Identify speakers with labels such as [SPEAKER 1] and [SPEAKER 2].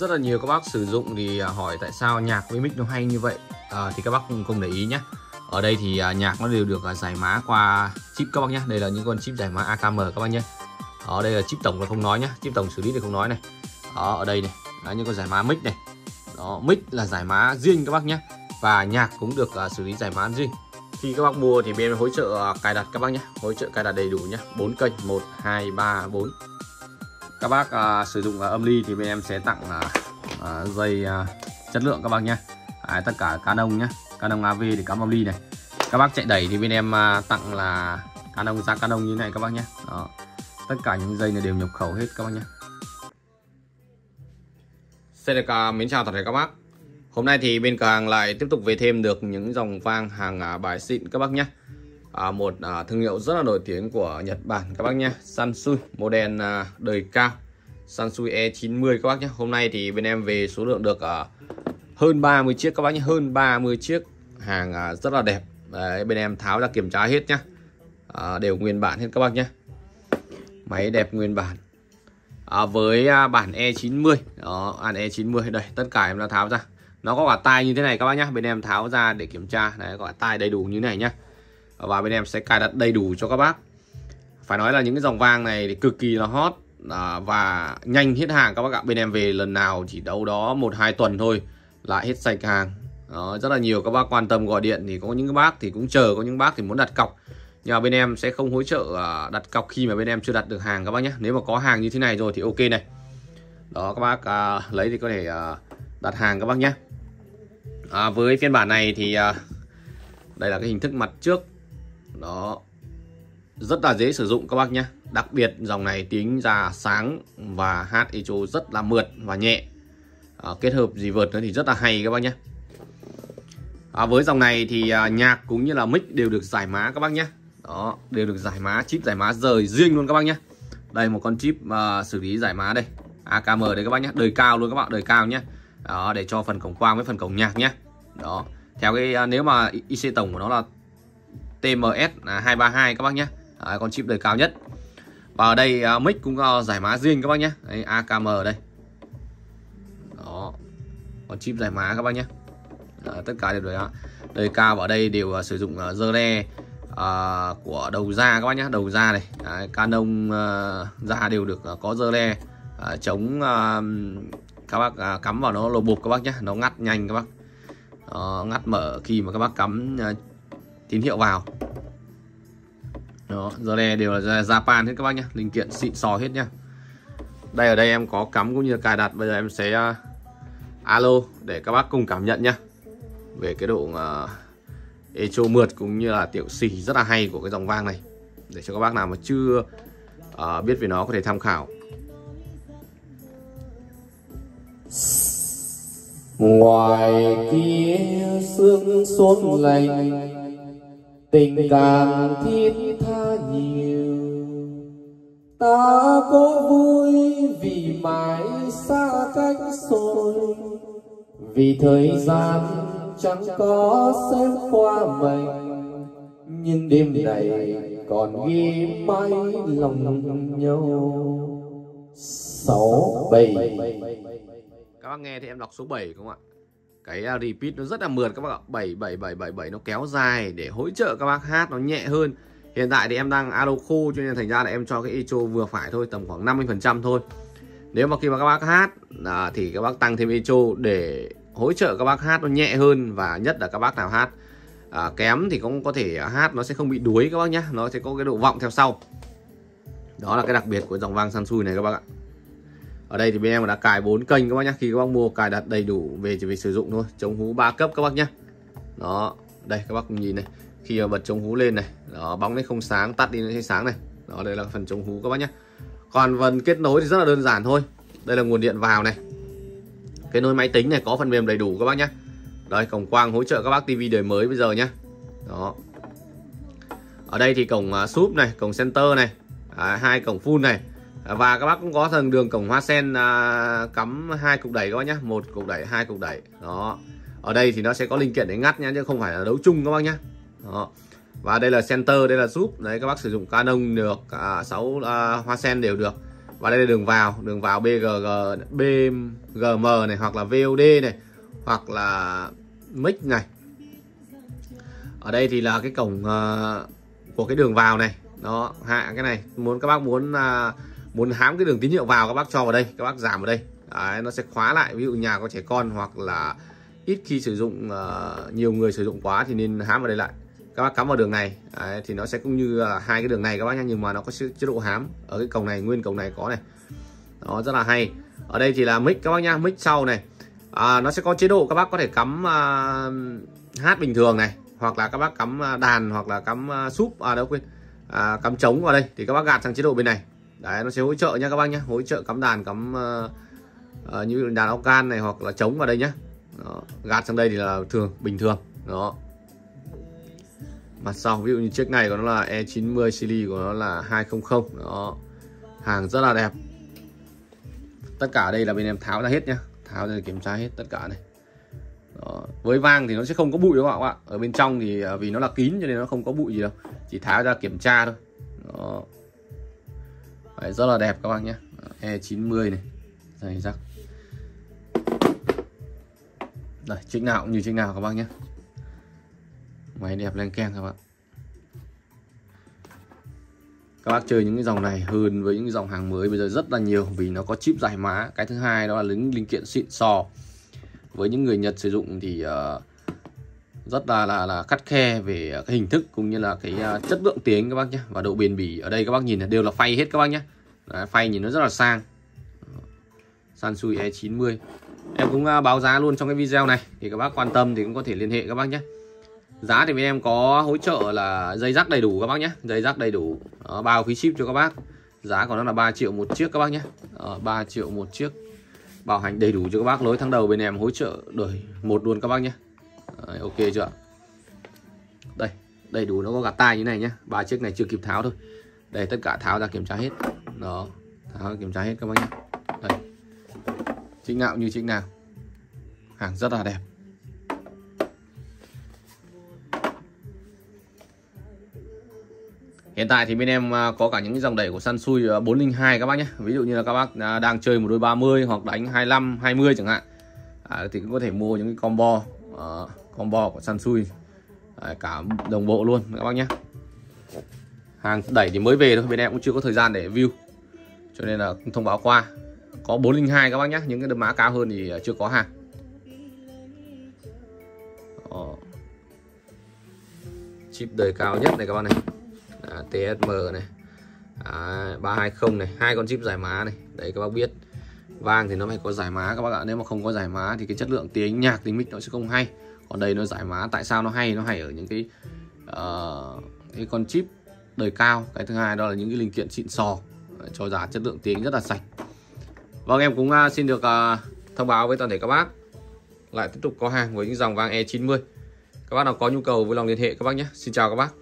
[SPEAKER 1] rất là nhiều các bác sử dụng thì à, hỏi tại sao nhạc với mic nó hay như vậy. À, thì các bác cũng không để ý nhé ở đây thì à, nhạc nó đều được à, giải mã qua chip các bác nhé đây là những con chip giải mã AKM các bác nhé ở đây là chip tổng là không nói nhé chip tổng xử lý thì không nói này. Đó ở đây này. Đó, những con giải mã mic này. Đó mic là giải mã riêng các bác nhé và nhạc cũng được uh, xử lý giải mã riêng. Khi các bác mua thì bên hỗ trợ uh, cài đặt các bác nhé hỗ trợ cài đặt đầy đủ nhé bốn kênh. 1 2 3 4 các bác à, sử dụng à, âm ly thì bên em sẽ tặng à, à, dây à, chất lượng các bác nhé à, tất cả Canon nhé Canon AV để cắm âm ly này. Các bác chạy đẩy thì bên em à, tặng là Canon giá Canon như này các bác nhé Đó. tất cả những dây này đều nhập khẩu hết các bác nhé CDK à, mến chào toàn thể các bác. Hôm nay thì bên cửa hàng lại tiếp tục về thêm được những dòng vang hàng à, bài xịn các bác nhé à, một à, thương hiệu rất là nổi tiếng của Nhật Bản các bác nhé Sansui model à, đời cao. Sansui E90 các bác nhé hôm nay thì bên em về số lượng được à, hơn 30 chiếc các bác nhé hơn 30 chiếc hàng à, rất là đẹp. Đấy, bên em tháo ra kiểm tra hết nhá. À, đều nguyên bản hết các bác nhé máy đẹp nguyên bản. À, với à, bản E90 đó bản E90 đây tất cả em đã tháo ra. Nó có quả tai như thế này các bác nhé bên em tháo ra để kiểm tra. Đấy quả tai đầy đủ như thế này nhá và bên em sẽ cài đặt đầy đủ cho các bác. Phải nói là những cái dòng vang này thì cực kỳ là hot à, và nhanh hết hàng các bác ạ. Bên em về lần nào chỉ đâu đó một hai tuần thôi lại hết sạch hàng. Đó, rất là nhiều các bác quan tâm gọi điện thì có những bác thì cũng chờ có những bác thì muốn đặt cọc. Nhưng mà bên em sẽ không hỗ trợ à, đặt cọc khi mà bên em chưa đặt được hàng các bác nhé. Nếu mà có hàng như thế này rồi thì ok này. Đó các bác à, lấy thì có thể à, đặt hàng các bác nhé. À, với phiên bản này thì à, đây là cái hình thức mặt trước đó. Rất là dễ sử dụng các bác nhé. Đặc biệt dòng này tiếng ra sáng và hát echo rất là mượt và nhẹ. À, kết hợp gì vượt nữa thì rất là hay các bác nhé. À, với dòng này thì à, nhạc cũng như là mic đều được giải mã các bác nhé. Đó đều được giải mã chip giải mã rời riêng luôn các bác nhé. Đây một con chip à, xử lý giải mã đây. AKM đây các bác nhé. Đời cao luôn các bạn đời cao nhé. Đó để cho phần cổng quang với phần cổng nhạc nhé. Đó theo cái à, nếu mà IC tổng của nó là TMS 232 à, các bác nhé. Đấy, con chip đời cao nhất. Và ở đây uh, mic cũng có giải mã riêng các bác nhé. Đây, AKM ở đây. Đó con chip giải mã các bác nhé. Đấy, tất cả đều đời đời cao và ở đây đều uh, sử dụng uh, dơ le uh, của đầu ra các bác nhé. Đầu ra này. Đấy, Canon uh, ra đều được uh, có dơ le. Uh, chống uh, các bác uh, cắm vào nó lột bục các bác nhé. Nó ngắt nhanh các bác. Uh, ngắt mở khi mà các bác cắm uh, tín hiệu vào. Đó giờ này đều là Japan hết các bác nhé linh kiện xịn sò hết nhá. Đây ở đây em có cắm cũng như cài đặt bây giờ em sẽ uh, alo để các bác cùng cảm nhận nhá. Về cái độ uh, echo mượt cũng như là tiểu xỉ rất là hay của cái dòng vang này. Để cho các bác nào mà chưa uh, biết về nó có thể tham khảo.
[SPEAKER 2] Ngoài kia sương xuống lạnh tình càng thiết tha nhiều. Ta có vui vì mãi xa cách rồi vì thời gian chẳng có xem qua mình nhưng đêm này còn ghi mãi lòng nhau. Sáu bảy.
[SPEAKER 1] Các bác nghe thì em đọc số 7 không ạ? Cái repeat nó rất là mượt các bác ạ. 77777 nó kéo dài để hỗ trợ các bác hát nó nhẹ hơn. Hiện tại thì em đang alo khô cho nên thành ra là em cho cái echo vừa phải thôi tầm khoảng 50 phần trăm thôi. Nếu mà khi mà các bác hát à, thì các bác tăng thêm echo để hỗ trợ các bác hát nó nhẹ hơn và nhất là các bác nào hát à, kém thì cũng có thể hát nó sẽ không bị đuối các bác nhé nó sẽ có cái độ vọng theo sau. Đó là cái đặc biệt của dòng vang Sansui này các bác ạ ở đây thì bên em đã cài 4 kênh các bác nhé khi các bác mua cài đặt đầy đủ về chỉ việc sử dụng thôi. Chống hú 3 cấp các bác nhé đó đây các bác cùng nhìn này. Khi mà bật chống hú lên này đó bóng nó không sáng tắt đi nó sẽ sáng này. Đó đây là phần chống hú các bác nhé còn phần kết nối thì rất là đơn giản thôi. Đây là nguồn điện vào này. Kết nối máy tính này có phần mềm đầy đủ các bác nhé đây cổng quang hỗ trợ các bác tivi đời mới bây giờ nhé đó. Ở đây thì cổng uh, súp này cổng center này. À, hai cổng full này và các bác cũng có thần đường cổng hoa sen à, cắm hai cục đẩy các bác nhá. Một cục đẩy hai cục đẩy. Đó. Ở đây thì nó sẽ có linh kiện để ngắt nhá chứ không phải là đấu chung các bác nhá. Đó. Và đây là center đây là giúp. Đấy các bác sử dụng Canon được à, 6 à, hoa sen đều được. Và đây là đường vào đường vào BGG BGM này hoặc là VOD này hoặc là mic này. Ở đây thì là cái cổng uh, của cái đường vào này. Đó hạ cái này. Muốn các bác muốn uh, muốn hám cái đường tín hiệu vào các bác cho vào đây các bác giảm vào đây. Đấy, nó sẽ khóa lại ví dụ nhà có trẻ con hoặc là ít khi sử dụng uh, nhiều người sử dụng quá thì nên hám vào đây lại. Các bác cắm vào đường này Đấy, thì nó sẽ cũng như uh, hai cái đường này các bác nhá nhưng mà nó có chế độ hám ở cái cổng này nguyên cổng này có này. Nó rất là hay. Ở đây thì là mic các bác nhá mic sau này. À, nó sẽ có chế độ các bác có thể cắm uh, hát bình thường này hoặc là các bác cắm à, đàn hoặc là cắm à, súp à đâu quên à, cắm trống vào đây. Thì các bác gạt sang chế độ bên này đấy nó sẽ hỗ trợ nha các bác nhé hỗ trợ cắm đàn cắm uh, uh, như đàn organ này hoặc là trống vào đây nhé đó. gạt sang đây thì là thường bình thường. Đó. Mặt sau ví dụ như chiếc này của nó là E90 series của nó là 200 đó. Hàng rất là đẹp. Tất cả đây là bên em tháo ra hết nhá. Tháo ra kiểm tra hết tất cả này. Đó. với vang thì nó sẽ không có bụi đâu các bạn ạ. Ở bên trong thì ờ, vì nó là kín cho nên nó không có bụi gì đâu. Chỉ tháo ra kiểm tra thôi. Đó. Đấy, rất là đẹp các bác nhé. E90 này. Dày rắc đây chiếc nào cũng như chiếc nào các bác nhé. Máy đẹp lên keng các bạn. Các bác chơi những cái dòng này hơn với những cái dòng hàng mới bây giờ rất là nhiều vì nó có chip giải mã. Cái thứ hai đó là lính linh kiện xịn sò. Với những người Nhật sử dụng thì uh, rất là là là cắt khe về à, cái hình thức cũng như là cái à, chất lượng tiếng các bác nhé và độ bền bỉ ở đây các bác nhìn đều là phay hết các bác nhé Đấy, phay nhìn nó rất là sang. Sansui E90 em cũng à, báo giá luôn trong cái video này. Thì các bác quan tâm thì cũng có thể liên hệ các bác nhé giá thì bên em có hỗ trợ là dây rắc đầy đủ các bác nhé dây rắc đầy đủ. Đó, bao phí ship cho các bác. Giá của nó là 3 triệu một chiếc các bác nhé Đó, 3 triệu một chiếc. Bảo hành đầy đủ cho các bác. Lối tháng đầu bên em hỗ trợ đổi một luôn các bác nhé Đấy, ok chưa? Đây đầy đủ nó có gạt tay như này nhé ba chiếc này chưa kịp tháo thôi. Đây tất cả tháo ra kiểm tra hết. Đó tháo ra kiểm tra hết các bác nhé đây. Chính nào như chính nào. Hàng rất là đẹp. Hiện tại thì bên em à, có cả những dòng đẩy của Sansui à, 402 các bác nhé Ví dụ như là các bác à, đang chơi một đôi 30 hoặc đánh 25, 20 chẳng hạn. À, Thì cũng có thể mua những cái combo à, Combo của Sansui à, Cả đồng bộ luôn các bác nhé. Hàng đẩy thì mới về thôi Bên em cũng chưa có thời gian để view. Cho nên là thông báo qua. Có 402 các bác nhé Những cái đơn mã cao hơn thì chưa có hàng. Đó. Chip đời cao nhất này các bác này. À, TSM này. À, 320 này. Hai con chip giải má này. Đấy các bác biết. Vang thì nó phải có giải má các bác ạ. Nếu mà không có giải má thì cái chất lượng tiếng nhạc tiếng mic nó sẽ không hay còn đây nó giải mã tại sao nó hay? Nó hay ở những cái uh, cái con chip đời cao. Cái thứ hai đó là những cái linh kiện xịn sò ờ, cho giá chất lượng tiếng rất là sạch. Vâng em cũng uh, xin được uh, thông báo với toàn thể các bác. Lại tiếp tục có hàng với những dòng vàng E90 các bác nào có nhu cầu vui lòng liên hệ các bác nhé. Xin chào các bác.